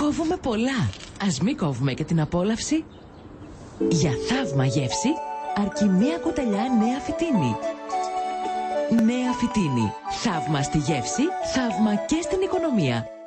Κόβουμε πολλά. Ας μην κόβουμε και την απόλαυση. Για θαύμα γεύση, αρκεί μία κουταλιά νέα φυτίνη. Νέα φυτίνη. Θαύμα στη γεύση, θαύμα και στην οικονομία.